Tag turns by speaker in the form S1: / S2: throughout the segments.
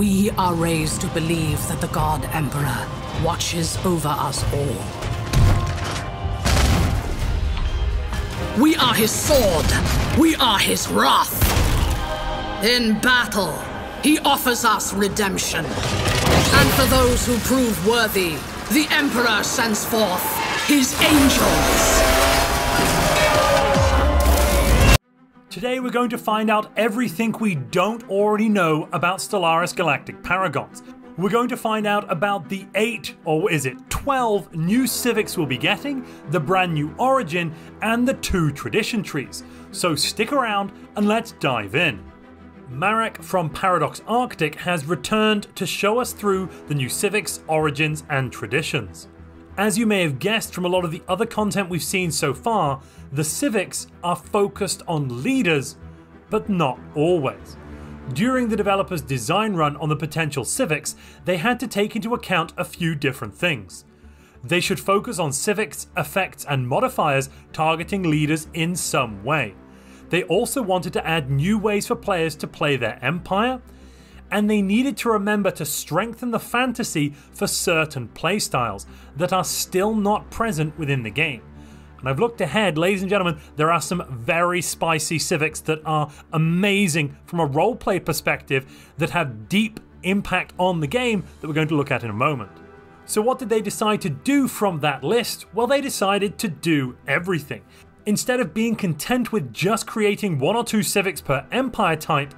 S1: We are raised to believe that the God Emperor watches over us all. We are his sword. We are his wrath. In battle, he offers us redemption. And for those who prove worthy, the Emperor sends forth his angels.
S2: Today we're going to find out everything we don't already know about Stellaris Galactic Paragons. We're going to find out about the 8, or is it 12, new civics we'll be getting, the brand new origin, and the two tradition trees. So stick around and let's dive in. Marek from Paradox Arctic has returned to show us through the new civics, origins, and traditions. As you may have guessed from a lot of the other content we've seen so far, the civics are focused on leaders, but not always. During the developers' design run on the potential civics, they had to take into account a few different things. They should focus on civics, effects, and modifiers targeting leaders in some way. They also wanted to add new ways for players to play their empire, and they needed to remember to strengthen the fantasy for certain playstyles that are still not present within the game. And I've looked ahead, ladies and gentlemen, there are some very spicy civics that are amazing from a roleplay perspective that have deep impact on the game that we're going to look at in a moment. So, what did they decide to do from that list? Well, they decided to do everything. Instead of being content with just creating one or two civics per empire type,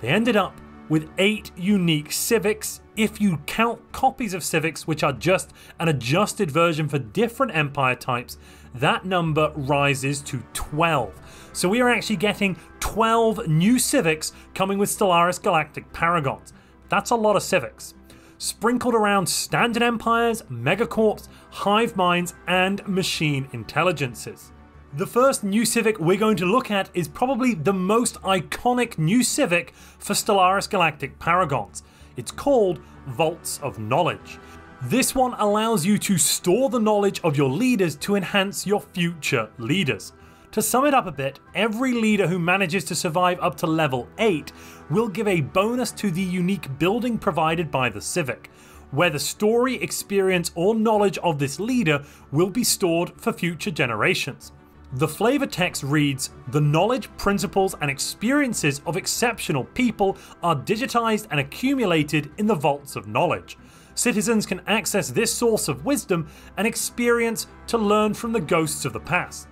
S2: they ended up with eight unique civics if you count copies of civics which are just an adjusted version for different empire types that number rises to 12. So we are actually getting 12 new civics coming with Stellaris Galactic Paragons. That's a lot of civics. Sprinkled around standard empires, megacorps, hive minds, and machine intelligences. The first new civic we're going to look at is probably the most iconic new civic for Stellaris Galactic Paragons. It's called Vaults of Knowledge. This one allows you to store the knowledge of your leaders to enhance your future leaders. To sum it up a bit, every leader who manages to survive up to level 8 will give a bonus to the unique building provided by the Civic, where the story, experience, or knowledge of this leader will be stored for future generations. The flavor text reads The knowledge, principles, and experiences of exceptional people are digitized and accumulated in the vaults of knowledge citizens can access this source of wisdom and experience to learn from the ghosts of the past.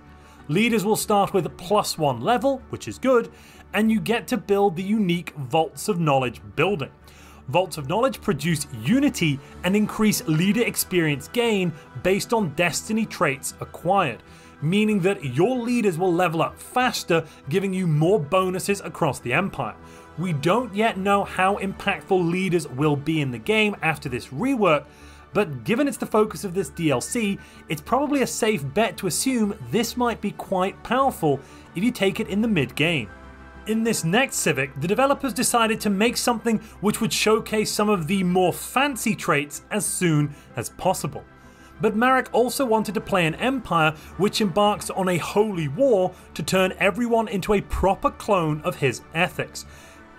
S2: Leaders will start with plus one level, which is good, and you get to build the unique Vaults of Knowledge building. Vaults of Knowledge produce unity and increase leader experience gain based on destiny traits acquired, meaning that your leaders will level up faster, giving you more bonuses across the Empire. We don't yet know how impactful leaders will be in the game after this rework, but given it's the focus of this DLC, it's probably a safe bet to assume this might be quite powerful if you take it in the mid game. In this next Civic, the developers decided to make something which would showcase some of the more fancy traits as soon as possible. But Marek also wanted to play an empire which embarks on a holy war to turn everyone into a proper clone of his ethics,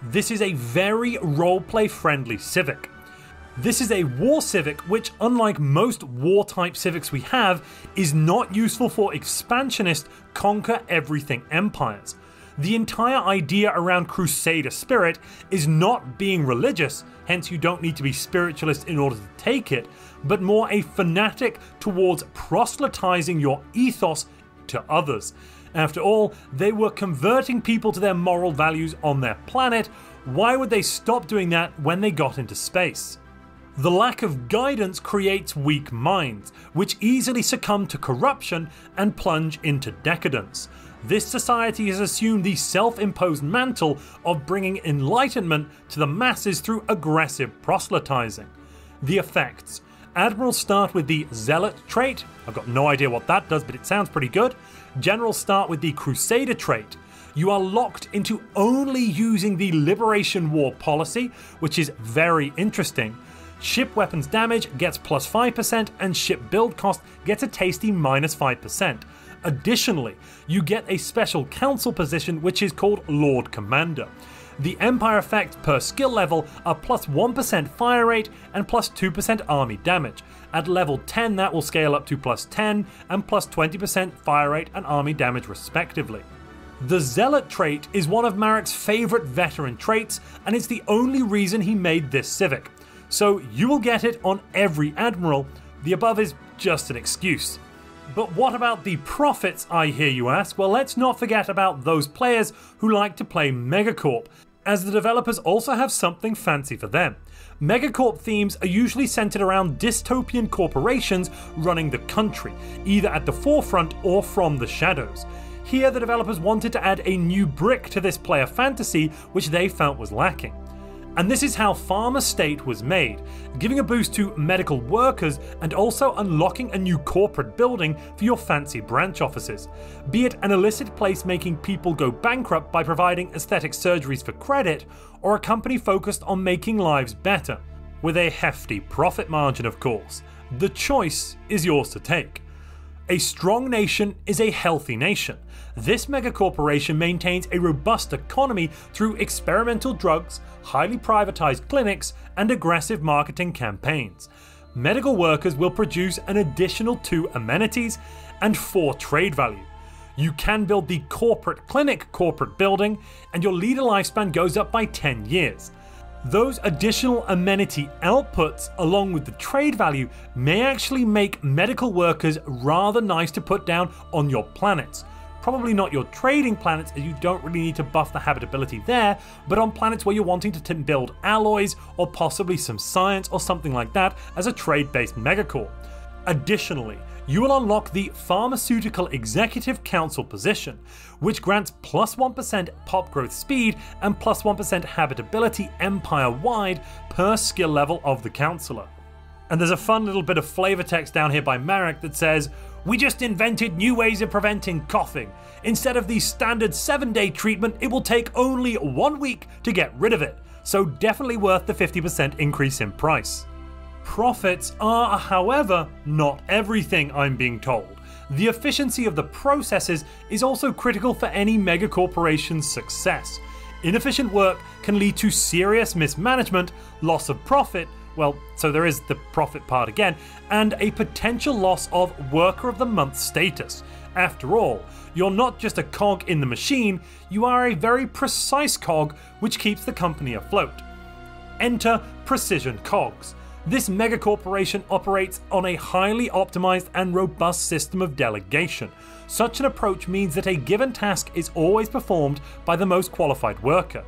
S2: this is a very roleplay friendly civic. This is a war civic which, unlike most war type civics we have, is not useful for expansionist, conquer everything empires. The entire idea around Crusader spirit is not being religious, hence, you don't need to be spiritualist in order to take it, but more a fanatic towards proselytizing your ethos to others. After all, they were converting people to their moral values on their planet. Why would they stop doing that when they got into space? The lack of guidance creates weak minds, which easily succumb to corruption and plunge into decadence. This society has assumed the self imposed mantle of bringing enlightenment to the masses through aggressive proselytizing. The effects Admirals start with the Zealot trait. I've got no idea what that does, but it sounds pretty good. Generals start with the Crusader trait. You are locked into only using the Liberation War policy, which is very interesting. Ship weapons damage gets plus 5%, and ship build cost gets a tasty minus 5%. Additionally, you get a special council position which is called Lord Commander. The Empire effects per skill level are plus 1 fire rate and plus 2% army damage. At level 10, that will scale up to plus 10 and plus 20% fire rate and army damage, respectively. The Zealot trait is one of Marek's favourite veteran traits, and it's the only reason he made this civic. So you will get it on every Admiral, the above is just an excuse. But what about the profits, I hear you ask? Well, let's not forget about those players who like to play Megacorp, as the developers also have something fancy for them. Megacorp themes are usually centered around dystopian corporations running the country, either at the forefront or from the shadows. Here, the developers wanted to add a new brick to this player fantasy, which they felt was lacking. And this is how Pharma State was made, giving a boost to medical workers and also unlocking a new corporate building for your fancy branch offices. Be it an illicit place making people go bankrupt by providing aesthetic surgeries for credit, or a company focused on making lives better, with a hefty profit margin, of course. The choice is yours to take. A strong nation is a healthy nation. This megacorporation maintains a robust economy through experimental drugs, highly privatized clinics, and aggressive marketing campaigns. Medical workers will produce an additional two amenities and four trade value. You can build the corporate clinic corporate building, and your leader lifespan goes up by 10 years. Those additional amenity outputs, along with the trade value, may actually make medical workers rather nice to put down on your planets. Probably not your trading planets, as you don't really need to buff the habitability there, but on planets where you're wanting to build alloys or possibly some science or something like that as a trade based megacore. Additionally, you will unlock the Pharmaceutical Executive Council position, which grants plus 1 pop growth speed and plus 1 habitability empire wide per skill level of the Counselor. And there's a fun little bit of flavor text down here by Marek that says, We just invented new ways of preventing coughing. Instead of the standard 7 day treatment, it will take only one week to get rid of it. So definitely worth the 50% increase in price. Profits are, however, not everything, I'm being told. The efficiency of the processes is also critical for any megacorporation's success. Inefficient work can lead to serious mismanagement, loss of profit, well, so there is the profit part again, and a potential loss of Worker of the Month status. After all, you're not just a cog in the machine, you are a very precise cog which keeps the company afloat. Enter Precision Cogs. This megacorporation operates on a highly optimized and robust system of delegation. Such an approach means that a given task is always performed by the most qualified worker.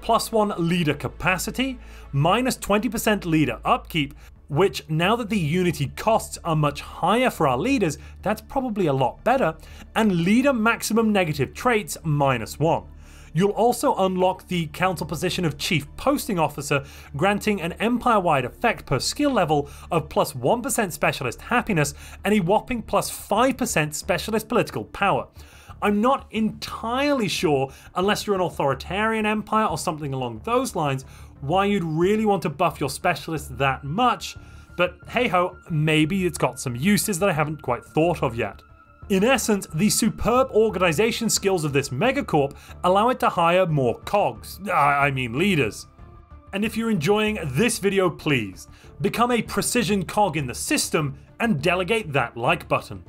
S2: Plus 1 leader capacity, minus 20% leader upkeep, which now that the Unity costs are much higher for our leaders, that's probably a lot better, and leader maximum negative traits minus 1. You'll also unlock the council position of Chief Posting Officer, granting an empire wide effect per skill level of plus 1 specialist happiness and a whopping plus 5% specialist political power. I'm not entirely sure, unless you're an authoritarian empire or something along those lines, why you'd really want to buff your specialists that much, but hey ho, maybe it's got some uses that I haven't quite thought of yet. In essence, the superb organization skills of this megacorp allow it to hire more cogs, I mean leaders. And if you're enjoying this video, please become a precision cog in the system and delegate that like button.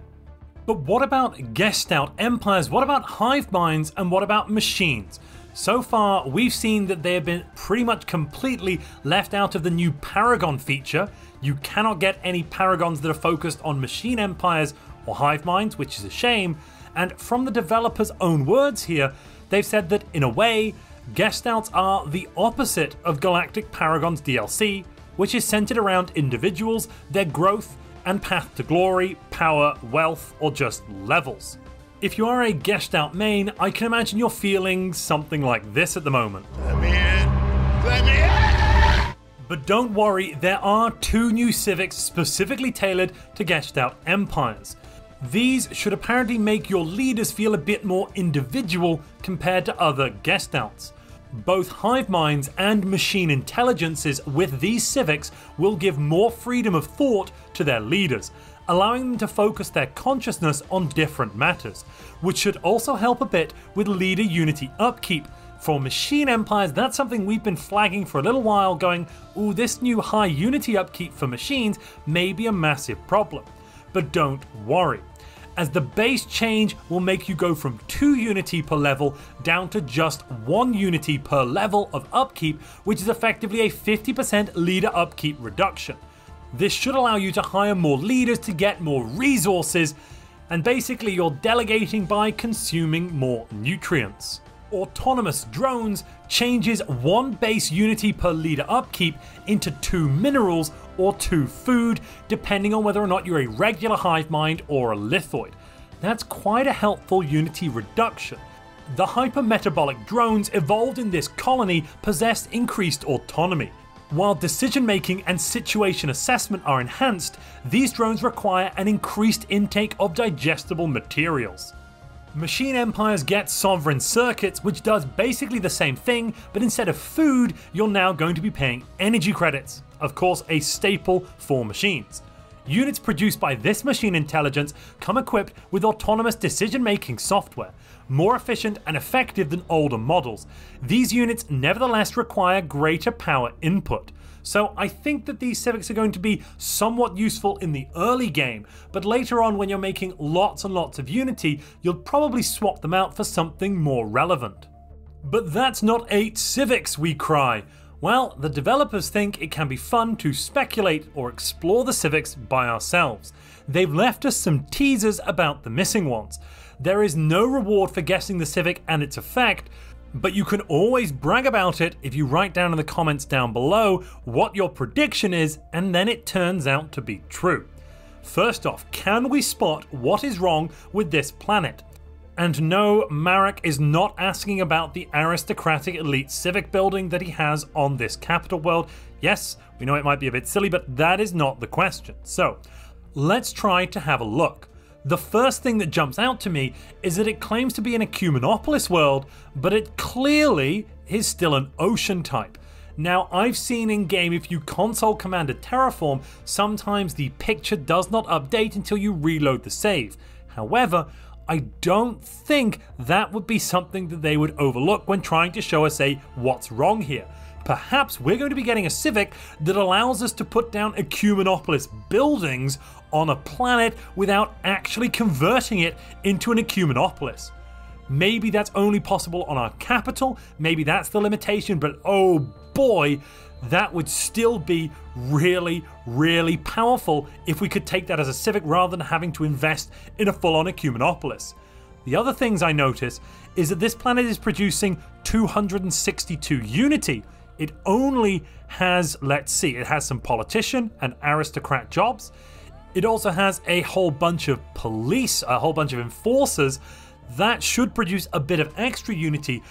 S2: But what about Gestalt empires? What about hive minds? And what about machines? So far, we've seen that they have been pretty much completely left out of the new Paragon feature. You cannot get any Paragons that are focused on machine empires or hive minds, which is a shame. And from the developers' own words here, they've said that in a way, Gestalts are the opposite of Galactic Paragon's DLC, which is centered around individuals, their growth, and path to glory, power, wealth, or just levels. If you are a Gestalt main, I can imagine you're feeling something like this at the moment.
S3: Let me in! Let me in!
S2: But don't worry, there are two new civics specifically tailored to Gestalt empires. These should apparently make your leaders feel a bit more individual compared to other Gestalts. Both hive minds and machine intelligences with these civics will give more freedom of thought to their leaders, allowing them to focus their consciousness on different matters, which should also help a bit with leader unity upkeep, For machine empires, that's something we've been flagging for a little while, going, ooh, this new high unity upkeep for machines may be a massive problem. But don't worry, as the base change will make you go from 2 unity per level down to just 1 unity per level of upkeep, which is effectively a 50% leader upkeep reduction. This should allow you to hire more leaders to get more resources, and basically you're delegating by consuming more nutrients. Autonomous Drones changes one base unity per leader upkeep into two minerals or two food, depending on whether or not you're a regular hive mind or a lithoid. That's quite a helpful unity reduction. The hypermetabolic drones evolved in this colony possessed increased autonomy. While decision making and situation assessment are enhanced, these drones require an increased intake of digestible materials. Machine Empires get Sovereign Circuits, which does basically the same thing, but instead of food, you're now going to be paying energy credits. Of course, a staple for machines. Units produced by this machine intelligence come equipped with autonomous decision making software, more efficient and effective than older models. These units nevertheless require greater power input. So I think that these civics are going to be somewhat useful in the early game, but later on when you're making lots and lots of Unity, you'll probably swap them out for something more relevant. But that's not 8 civics, we cry. Well, the developers think it can be fun to speculate or explore the civics by ourselves. They've left us some teasers about the missing ones. There is no reward for guessing the civic and its effect, but you can always brag about it if you write down in the comments down below what your prediction is and then it turns out to be true. First off, can we spot what is wrong with this planet? And no, Marek is not asking about the aristocratic elite civic building that he has on this capital world. Yes, we know it might be a bit silly, but that is not the question. So, let's try to have a look. The first thing that jumps out to me is that it claims to be an Ecumenopolis world, but it clearly is still an ocean type. Now, I've seen in game if you console command a terraform, sometimes the picture does not update until you reload the save. However, I don't think that would be something that they would overlook when trying to show us a what's wrong here. Perhaps we're going to be getting a Civic that allows us to put down Ecumenopolis buildings on a planet without actually converting it into an Ecumenopolis. Maybe that's only possible on our capital, maybe that's the limitation, but oh boy, that would still be really, really powerful if we could take that as a civic rather than having to invest in a full on Ecumenopolis. The other things I notice is that this planet is producing 262 Unity. It only has, let's see, it has some politician and aristocrat jobs. It also has a whole bunch of police, a whole bunch of enforcers. That should produce a bit of extra unity.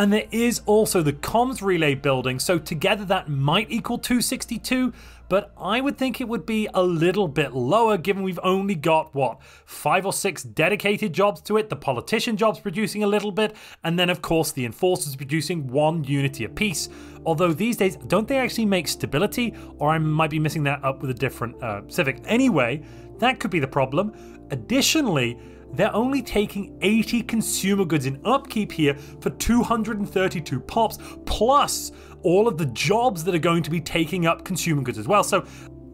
S2: And there is also the comms relay building, so together that might equal 262, but I would think it would be a little bit lower given we've only got, what, five or six dedicated jobs to it, the politician jobs producing a little bit, and then of course the enforcers producing one unity apiece. Although these days, don't they actually make stability? Or I might be missing that up with a different uh, Civic. Anyway, that could be the problem. Additionally, they're only taking 80 consumer goods in upkeep here for 232 pops, plus all of the jobs that are going to be taking up consumer goods as well. So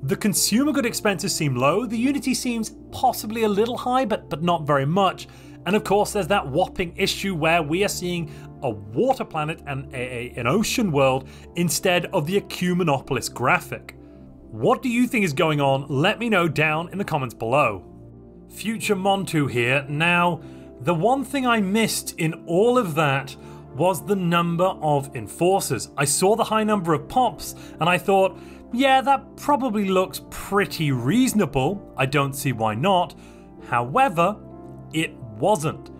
S2: the consumer good expenses seem low, the Unity seems possibly a little high, but, but not very much. And of course, there's that whopping issue where we are seeing a water planet and a, a, an ocean world instead of the Ecumenopolis graphic. What do you think is going on? Let me know down in the comments below. Future Montu here. Now, the one thing I missed in all of that was the number of enforcers. I saw the high number of pops and I thought, yeah, that probably looks pretty reasonable. I don't see why not. However, it wasn't.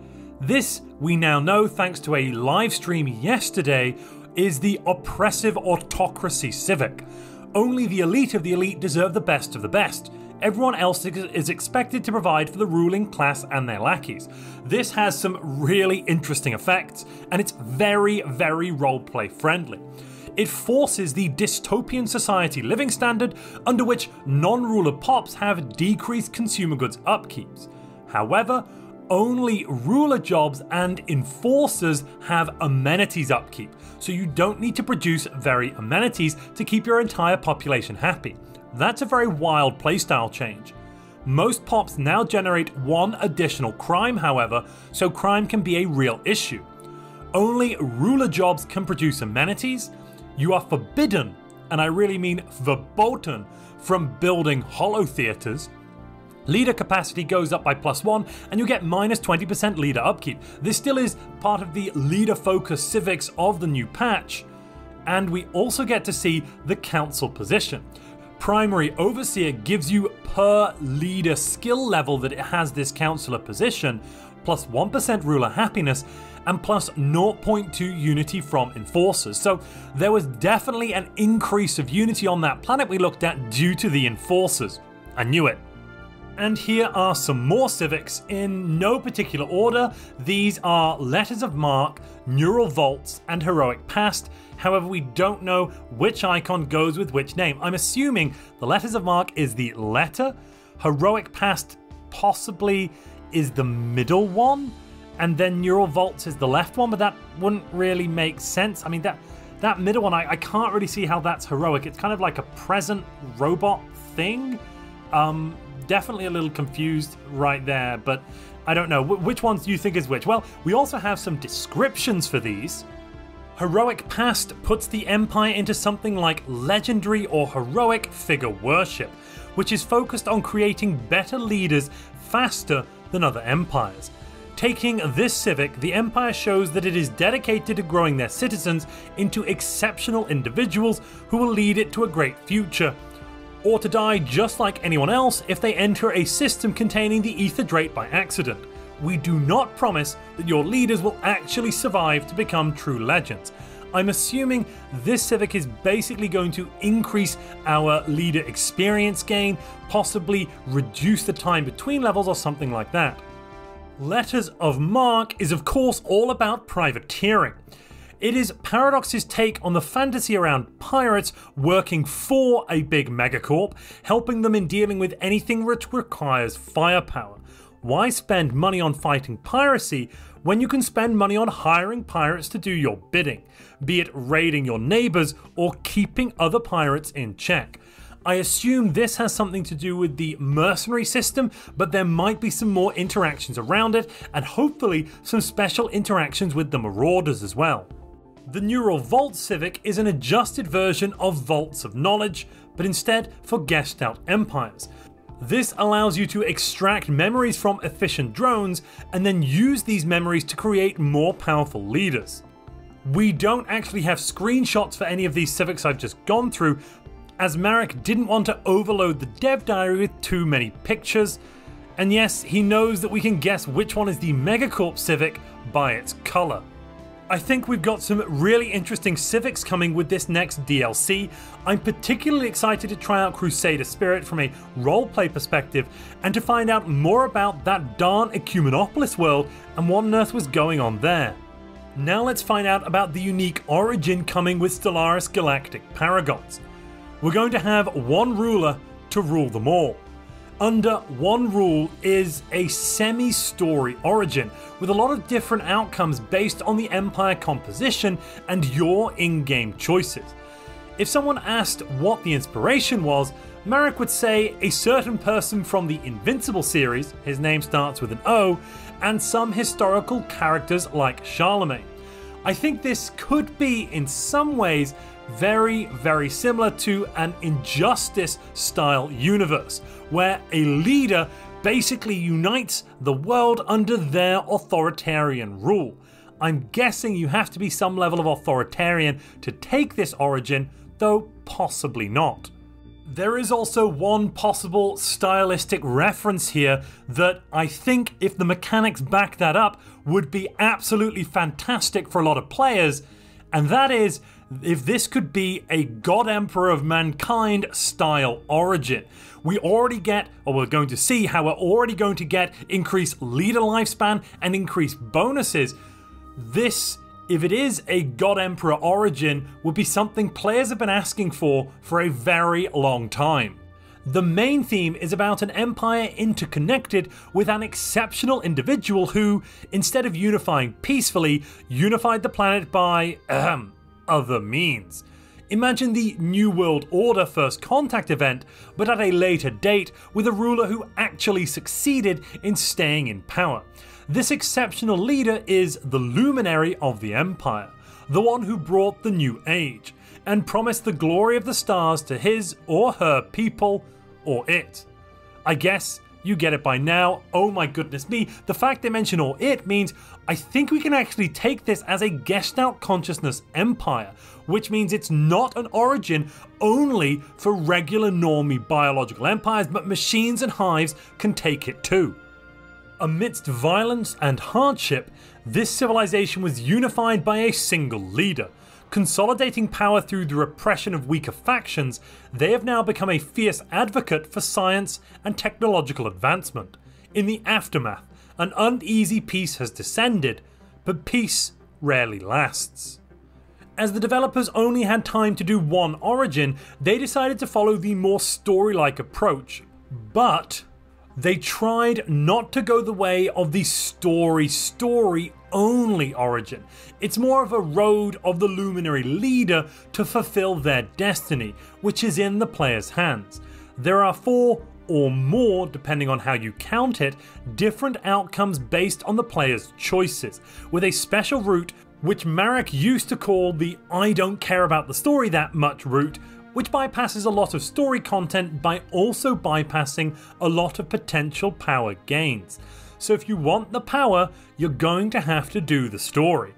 S2: This, we now know thanks to a live stream yesterday, is the oppressive autocracy civic. Only the elite of the elite deserve the best of the best. Everyone else is expected to provide for the ruling class and their lackeys. This has some really interesting effects, and it's very, very roleplay friendly. It forces the dystopian society living standard under which non ruler pops have decreased consumer goods upkeeps. However, only ruler jobs and enforcers have amenities upkeep, so you don't need to produce very amenities to keep your entire population happy. That's a very wild playstyle change. Most pops now generate one additional crime, however, so crime can be a real issue. Only ruler jobs can produce amenities. You are forbidden, and I really mean verboten, from building holo theatres. Leader capacity goes up by plus one, and you get minus 20% leader upkeep. This still is part of the leader focused civics of the new patch, and we also get to see the council position. Primary Overseer gives you per leader skill level that it has this counselor position, plus 1 ruler happiness, and plus 0.2 unity from enforcers. So there was definitely an increase of unity on that planet we looked at due to the enforcers. I knew it. And here are some more civics in no particular order. These are Letters of Marque, Neural Vaults, and Heroic Past. However, we don't know which icon goes with which name. I'm assuming the Letters of marque is the letter, Heroic Past possibly is the middle one, and then Neural Vaults is the left one, but that wouldn't really make sense. I mean, that that middle one, I, I can't really see how that's heroic. It's kind of like a present robot thing. Um, definitely a little confused right there, but I don't know. Wh- which ones do you think is which? Well, we also have some descriptions for these. Heroic Past puts the Empire into something like legendary or heroic figure worship, which is focused on creating better leaders faster than other empires. Taking this civic, the Empire shows that it is dedicated to growing their citizens into exceptional individuals who will lead it to a great future, or to die just like anyone else if they enter a system containing the ether Drake by accident. We do not promise that your leaders will actually survive to become true legends. I'm assuming this Civic is basically going to increase our leader experience gain, possibly reduce the time between levels or something like that. Letters of Marque is, of course, all about privateering. It is Paradox's take on the fantasy around pirates working for a big megacorp, helping them in dealing with anything which requires firepower. Why spend money on fighting piracy when you can spend money on hiring pirates to do your bidding, be it raiding your neighbours or keeping other pirates in check? I assume this has something to do with the mercenary system, but there might be some more interactions around it, and hopefully some special interactions with the Marauders as well. The Neural Vault Civic is an adjusted version of Vaults of Knowledge, but instead for out empires. This allows you to extract memories from efficient drones and then use these memories to create more powerful leaders. We don't actually have screenshots for any of these civics I've just gone through, as Marek didn't want to overload the dev diary with too many pictures. And yes, he knows that we can guess which one is the Megacorp Civic by its colour. I think we've got some really interesting civics coming with this next DLC. I'm particularly excited to try out Crusader Spirit from a roleplay perspective and to find out more about that darn Ecumenopolis world and what on earth was going on there. Now let's find out about the unique origin coming with Stellaris Galactic Paragons we're going to have one ruler to rule them all. Under one rule is a semi story origin with a lot of different outcomes based on the Empire composition and your in game choices. If someone asked what the inspiration was, Marek would say a certain person from the Invincible series, his name starts with an O, and some historical characters like Charlemagne. I think this could be, in some ways, very, very similar to an Injustice style universe, where a leader basically unites the world under their authoritarian rule. I'm guessing you have to be some level of authoritarian to take this origin, though possibly not. There is also one possible stylistic reference here that I think, if the mechanics back that up, would be absolutely fantastic for a lot of players, and that is if this could be a God Emperor of Mankind style origin. We already get, or we're going to see how we're already going to get increased leader lifespan and increased bonuses. This, if it is a God Emperor origin, would be something players have been asking for for a very long time. The main theme is about an empire interconnected with an exceptional individual who, instead of unifying peacefully, unified the planet by, ahem, other means. Imagine the New World Order First Contact event, but at a later date with a ruler who actually succeeded in staying in power. This exceptional leader is the luminary of the Empire, the one who brought the New Age, and promised the glory of the stars to his or her people or it. I guess you get it by now. Oh my goodness me, the fact they mention or it means I think we can actually take this as a Gestalt consciousness empire, which means it's not an origin only for regular normie biological empires, but machines and hives can take it too. Amidst violence and hardship, this civilization was unified by a single leader. Consolidating power through the repression of weaker factions, they have now become a fierce advocate for science and technological advancement. In the aftermath, an uneasy peace has descended, but peace rarely lasts. As the developers only had time to do one origin, they decided to follow the more story like approach. But they tried not to go the way of the story story only origin. It's more of a road of the luminary leader to fulfill their destiny, which is in the player's hands. There are four or more, depending on how you count it, different outcomes based on the player's choices, with a special route which Marek used to call the I don't care about the story that much route, which bypasses a lot of story content by also bypassing a lot of potential power gains. So if you want the power, you're going to have to do the story.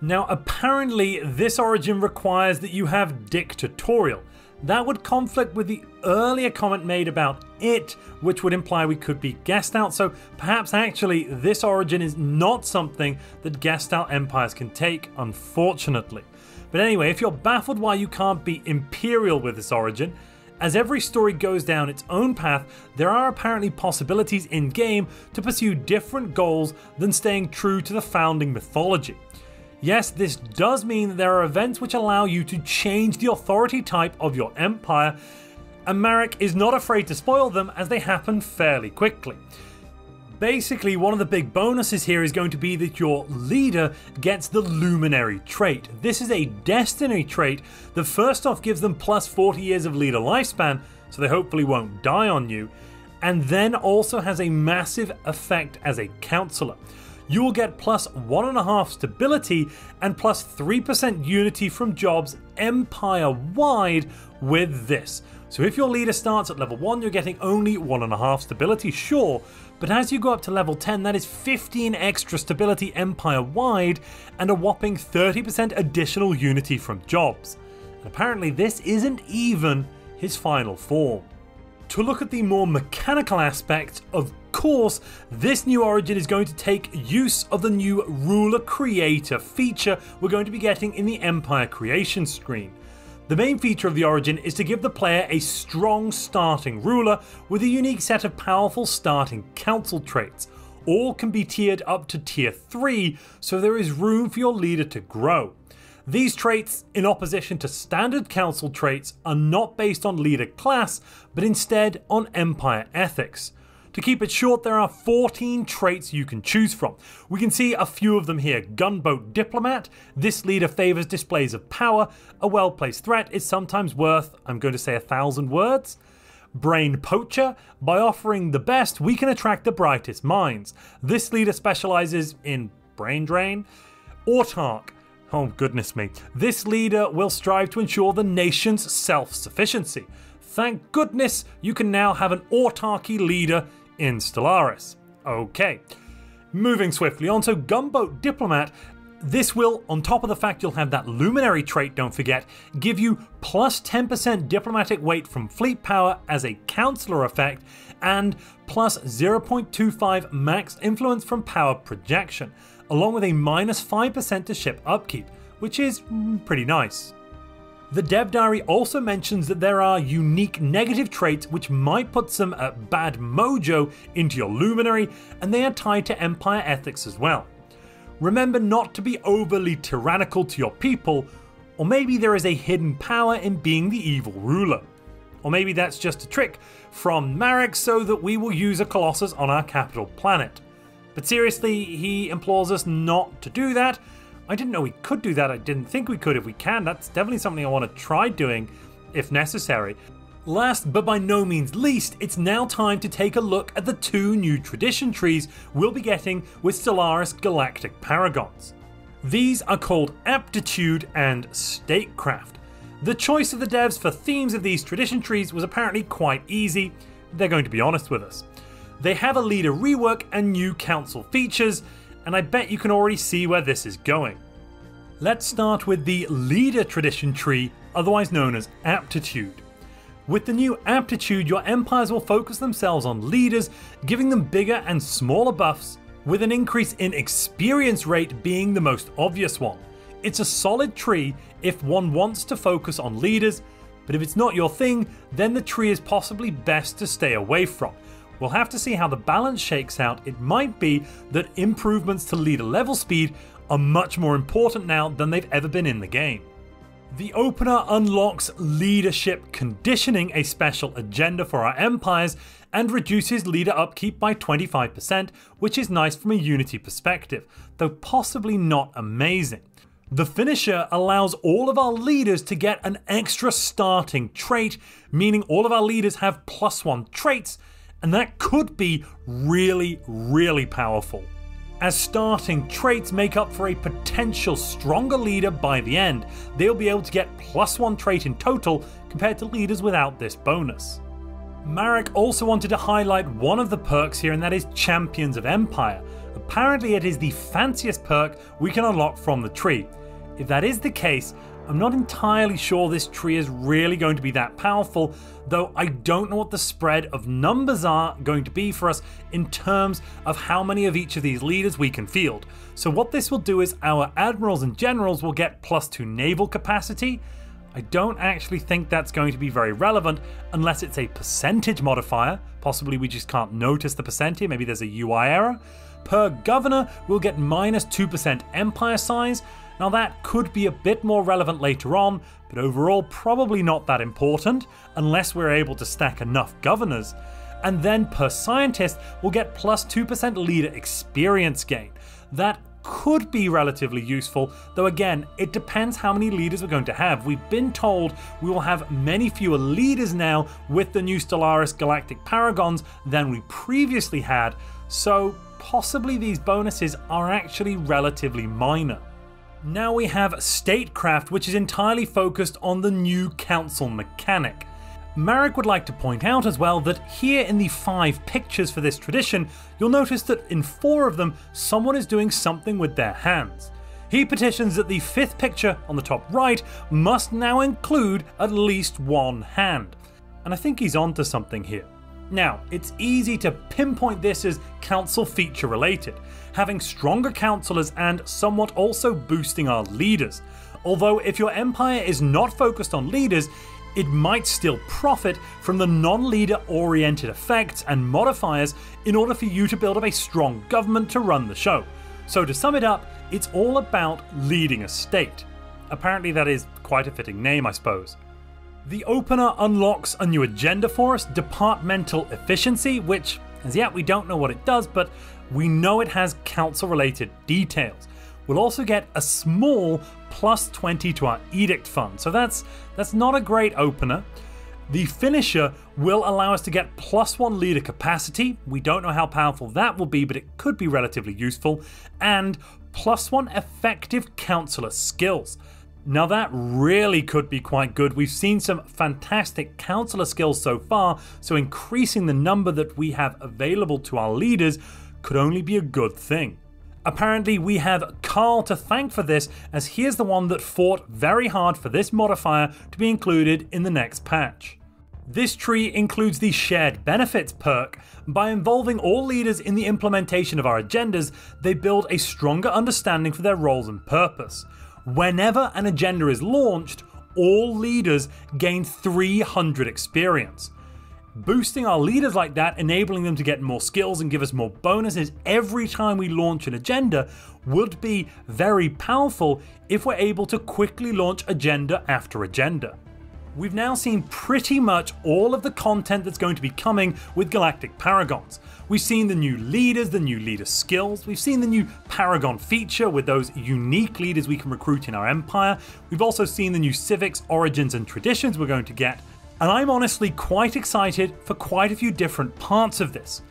S2: Now, apparently, this origin requires that you have dictatorial. That would conflict with the earlier comment made about it, which would imply we could be Gestalt. So perhaps actually this origin is not something that Gestalt empires can take, unfortunately. But anyway, if you're baffled why you can't be Imperial with this origin, as every story goes down its own path, there are apparently possibilities in game to pursue different goals than staying true to the founding mythology. Yes, this does mean that there are events which allow you to change the authority type of your empire, and Marek is not afraid to spoil them as they happen fairly quickly. Basically, one of the big bonuses here is going to be that your leader gets the Luminary trait. This is a destiny trait that first off gives them plus 40 years of leader lifespan, so they hopefully won't die on you, and then also has a massive effect as a counselor. You will get plus 1.5 stability and plus 3% unity from jobs empire wide with this. So if your leader starts at level 1, you're getting only 1.5 stability, sure, but as you go up to level 10, that is 15 extra stability empire wide and a whopping 30% additional unity from jobs. And apparently, this isn't even his final form. To look at the more mechanical aspects, of course, this new origin is going to take use of the new ruler creator feature we're going to be getting in the Empire creation screen. The main feature of the Origin is to give the player a strong starting ruler with a unique set of powerful starting council traits. All can be tiered up to tier 3, so there is room for your leader to grow. These traits, in opposition to standard council traits, are not based on leader class, but instead on empire ethics. To keep it short, there are 14 traits you can choose from. We can see a few of them here. Gunboat Diplomat. This leader favors displays of power. A well placed threat is sometimes worth, I'm going to say, a thousand words. Brain Poacher. By offering the best, we can attract the brightest minds. This leader specializes in brain drain. Autarch. Oh, goodness me. This leader will strive to ensure the nation's self sufficiency. Thank goodness you can now have an autarky leader in Stellaris. Okay. Moving swiftly on, so Gunboat Diplomat this will, on top of the fact you'll have that luminary trait, don't forget, give you plus 10% diplomatic weight from fleet power as a counselor effect, and plus 0.25 max influence from power projection, along with a minus 5% to ship upkeep, which is mm, pretty nice. The dev diary also mentions that there are unique negative traits which might put some uh, bad mojo into your luminary, and they are tied to empire ethics as well. Remember not to be overly tyrannical to your people, or maybe there is a hidden power in being the evil ruler. Or maybe that's just a trick from Marek so that we will use a Colossus on our capital planet. But seriously, he implores us not to do that. I didn't know we could do that. I didn't think we could. If we can, that's definitely something I want to try doing if necessary. Last but by no means least, it's now time to take a look at the two new tradition trees we'll be getting with Stellaris Galactic Paragons. These are called Aptitude and Statecraft. The choice of the devs for themes of these tradition trees was apparently quite easy, they're going to be honest with us. They have a leader rework and new council features, and I bet you can already see where this is going. Let's start with the leader tradition tree, otherwise known as Aptitude. With the new Aptitude, your empires will focus themselves on leaders, giving them bigger and smaller buffs, with an increase in experience rate being the most obvious one. It's a solid tree if one wants to focus on leaders, but if it's not your thing, then the tree is possibly best to stay away from. We'll have to see how the balance shakes out. It might be that improvements to leader level speed are much more important now than they've ever been in the game. The opener unlocks leadership conditioning, a special agenda for our empires, and reduces leader upkeep by 25%, which is nice from a Unity perspective, though possibly not amazing. The finisher allows all of our leaders to get an extra starting trait, meaning all of our leaders have plus one traits, and that could be really, really powerful. As starting traits make up for a potential stronger leader by the end, they'll be able to get plus one trait in total compared to leaders without this bonus. Marek also wanted to highlight one of the perks here, and that is Champions of Empire. Apparently, it is the fanciest perk we can unlock from the tree. If that is the case, I'm not entirely sure this tree is really going to be that powerful, though I don't know what the spread of numbers are going to be for us in terms of how many of each of these leaders we can field. So, what this will do is our admirals and generals will get plus 2 naval capacity. I don't actually think that's going to be very relevant unless it's a percentage modifier. Possibly we just can't notice the percent here, maybe there's a UI error. Per governor, we'll get minus 2% empire size, now, that could be a bit more relevant later on, but overall, probably not that important unless we're able to stack enough governors. And then per scientist, we'll get plus 2% leader experience gain. That could be relatively useful, though again, it depends how many leaders we're going to have. We've been told we will have many fewer leaders now with the new Stellaris Galactic Paragons than we previously had, so possibly these bonuses are actually relatively minor. Now we have Statecraft, which is entirely focused on the new council mechanic. Marek would like to point out as well that here in the five pictures for this tradition, you'll notice that in four of them, someone is doing something with their hands. He petitions that the fifth picture on the top right must now include at least one hand. And I think he's onto something here. Now, it's easy to pinpoint this as council feature related, having stronger councillors and somewhat also boosting our leaders. Although, if your empire is not focused on leaders, it might still profit from the non leader oriented effects and modifiers in order for you to build up a strong government to run the show. So, to sum it up, it's all about leading a state. Apparently, that is quite a fitting name, I suppose. The opener unlocks a new agenda for us, departmental efficiency, which, as yet, we don't know what it does, but we know it has council related details. We'll also get a small plus 20 to our edict fund, so that's, that's not a great opener. The finisher will allow us to get plus one leader capacity. We don't know how powerful that will be, but it could be relatively useful. And plus one effective counselor skills. Now, that really could be quite good. We've seen some fantastic counselor skills so far, so increasing the number that we have available to our leaders could only be a good thing. Apparently, we have Carl to thank for this, as he is the one that fought very hard for this modifier to be included in the next patch. This tree includes the Shared Benefits perk. By involving all leaders in the implementation of our agendas, they build a stronger understanding for their roles and purpose. Whenever an agenda is launched, all leaders gain 300 experience. Boosting our leaders like that, enabling them to get more skills and give us more bonuses every time we launch an agenda, would be very powerful if we're able to quickly launch agenda after agenda. We've now seen pretty much all of the content that's going to be coming with Galactic Paragons. We've seen the new leaders, the new leader skills, we've seen the new Paragon feature with those unique leaders we can recruit in our empire, we've also seen the new civics, origins, and traditions we're going to get, and I'm honestly quite excited for quite a few different parts of this.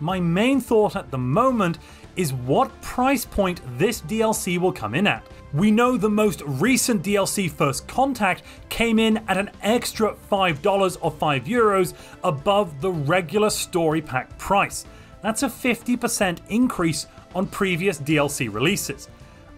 S2: My main thought at the moment is what price point this DLC will come in at. We know the most recent DLC First Contact came in at an extra $5 or 5 euros above the regular story pack price. That's a 50% increase on previous DLC releases.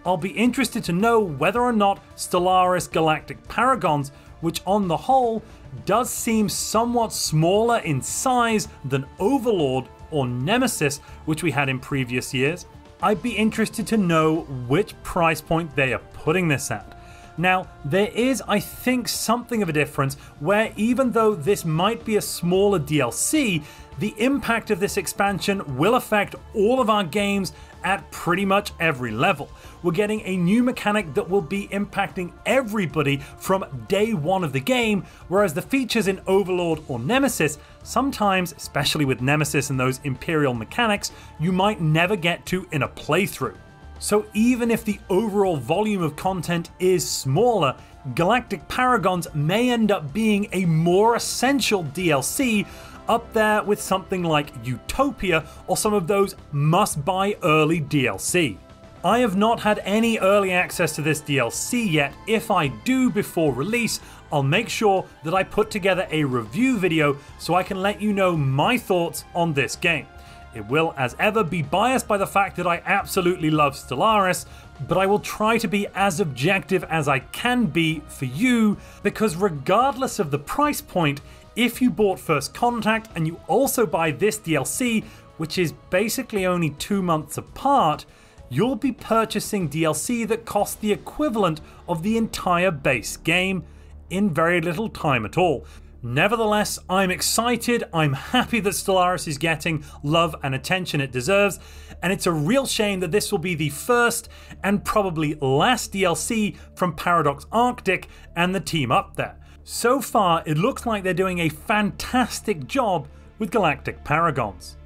S2: I'll be interested to know whether or not Stellaris Galactic Paragons, which on the whole does seem somewhat smaller in size than Overlord or Nemesis, which we had in previous years, I'd be interested to know which price point they are putting this at. Now, there is, I think, something of a difference where even though this might be a smaller DLC, the impact of this expansion will affect all of our games at pretty much every level. We're getting a new mechanic that will be impacting everybody from day one of the game, whereas the features in Overlord or Nemesis, sometimes, especially with Nemesis and those Imperial mechanics, you might never get to in a playthrough. So even if the overall volume of content is smaller, Galactic Paragons may end up being a more essential DLC up there with something like Utopia or some of those must buy early DLC. I have not had any early access to this DLC yet. If I do before release, I'll make sure that I put together a review video so I can let you know my thoughts on this game. It will, as ever, be biased by the fact that I absolutely love Stellaris, but I will try to be as objective as I can be for you, because regardless of the price point, if you bought First Contact and you also buy this DLC, which is basically only two months apart, you'll be purchasing DLC that costs the equivalent of the entire base game in very little time at all. Nevertheless, I'm excited, I'm happy that Stellaris is getting love and attention it deserves, and it's a real shame that this will be the first and probably last DLC from Paradox Arctic and the team up there. So far, it looks like they're doing a fantastic job with Galactic Paragons.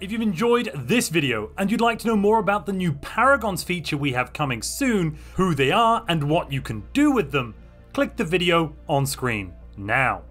S2: If you've enjoyed this video and you'd like to know more about the new Paragons feature we have coming soon, who they are and what you can do with them, click the video on screen now.